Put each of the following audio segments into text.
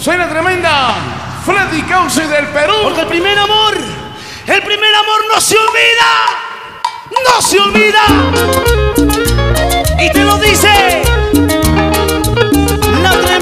Suena tremenda. Freddy Cauce del Perú. Porque el primer amor, el primer amor no se olvida. No se olvida. Y te lo dice la tremenda.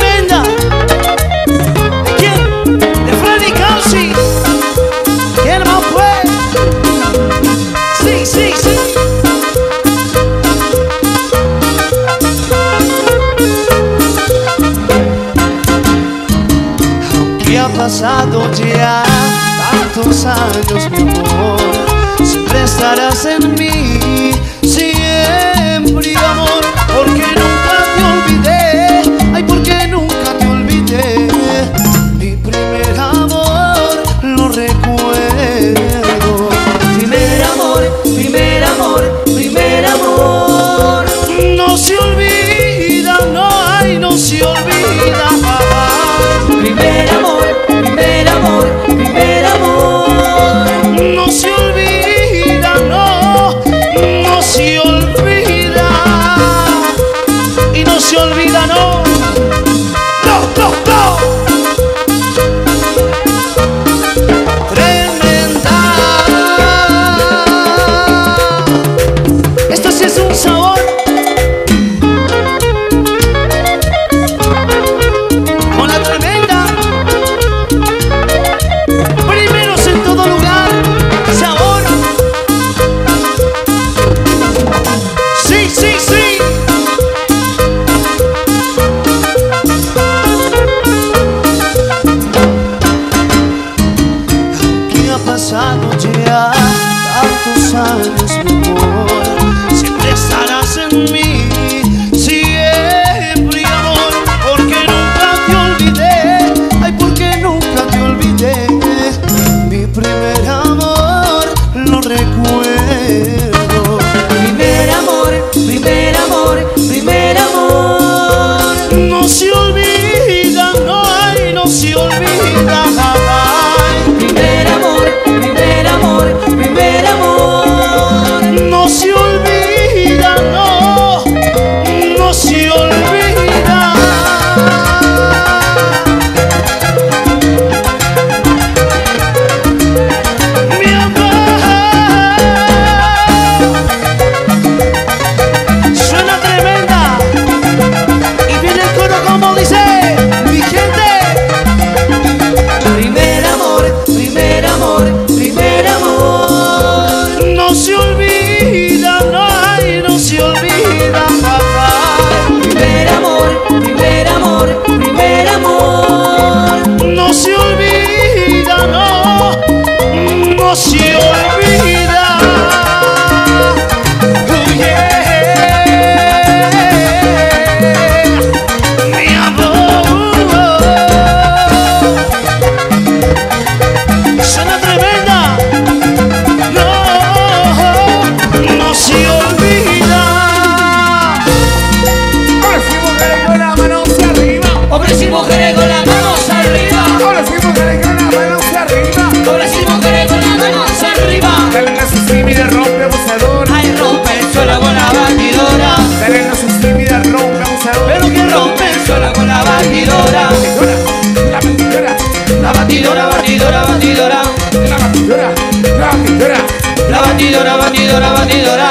batidora, batidora, batidora.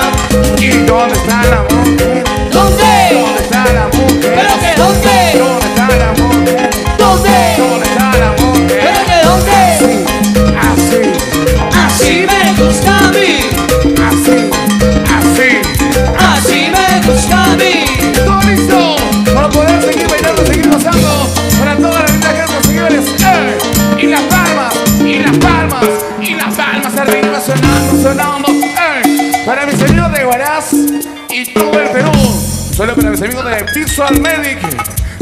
¿Y dónde está la mujer? ¿Dónde? ¿Dónde está la mujer? ¿Pero dónde? ¿Dónde está la mujer? ¿Dónde? ¿Dónde está la mujer? ¿Pero dónde? Así, así, así me gusta a mí. Así, así, así me gusta a mí. Visual Medic.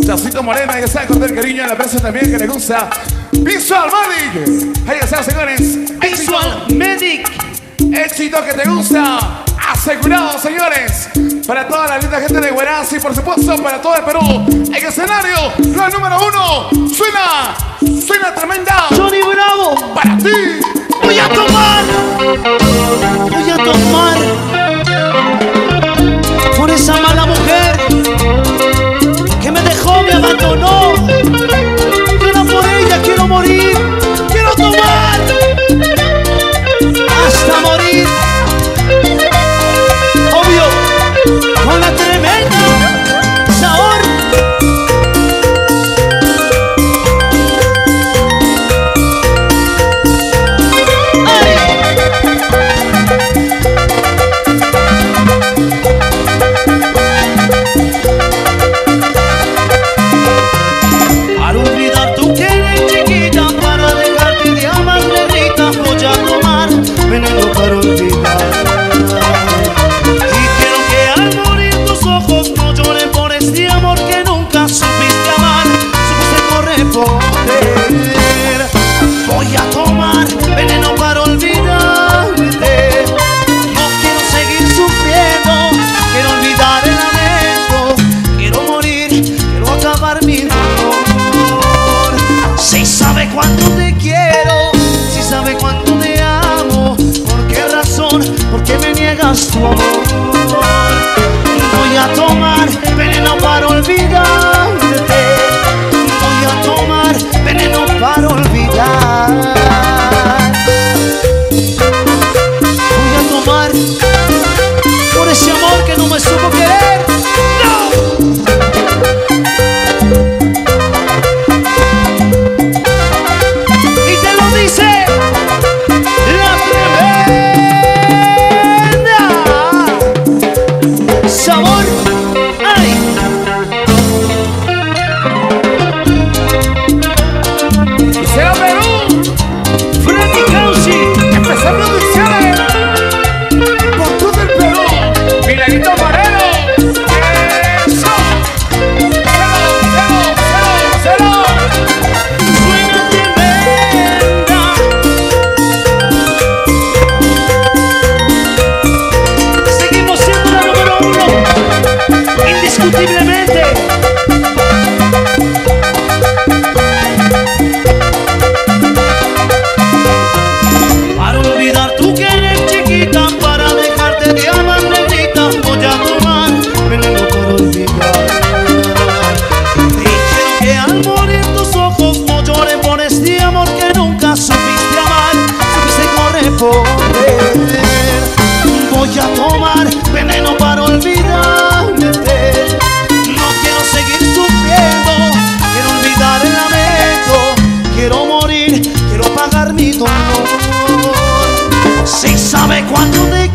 Chacito Morena, ya saben, con el cariño en la prensa también que le gusta. Visual Medic. Ahí está, señores. Visual Medic. Éxito que te gusta. Asegurado, señores. Para toda la linda gente de Huaraz y por supuesto para todo el Perú. En escenario, la número uno. Suena, suena tremenda. Johnny Bravo. Voy a tomar veneno para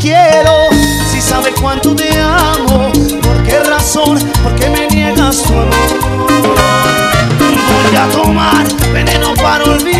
si sabe cuánto te amo, por qué razón, por qué me niegas tu amor. Voy a tomar veneno para olvidar.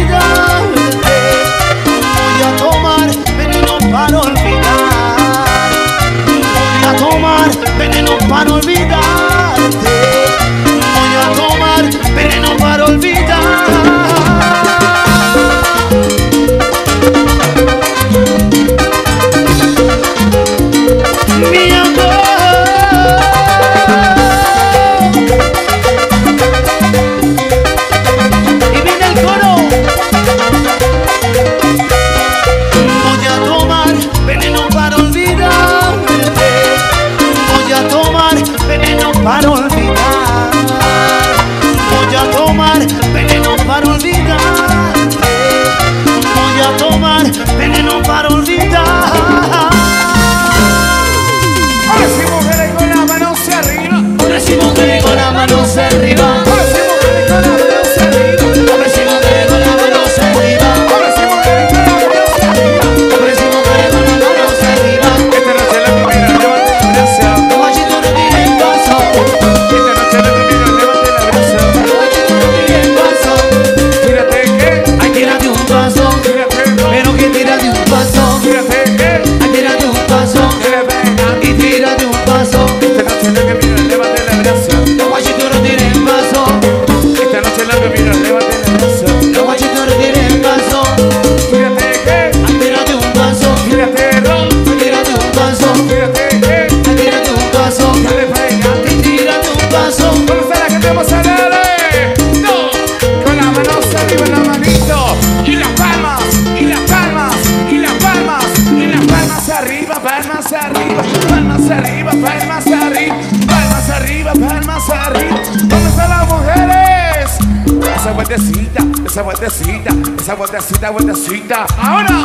esa vueltecita, esa vueltecita, esa vueltecita, vueltecita. Ahora,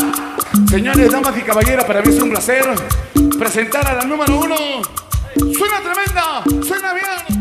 señores, damas y caballeros, para mí es un placer presentar a la número uno. Suena tremenda, suena bien.